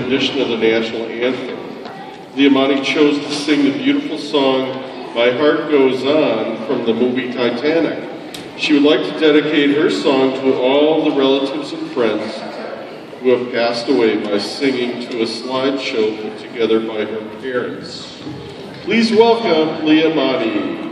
rendition of the national anthem. Liamani chose to sing the beautiful song My Heart Goes On from the movie Titanic. She would like to dedicate her song to all the relatives and friends who have passed away by singing to a slideshow put together by her parents. Please welcome Liamani. Every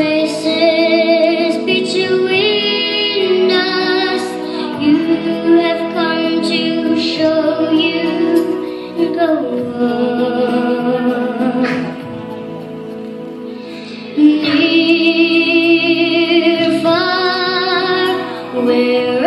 spaces between us, you have come to show you. Near, far, wherever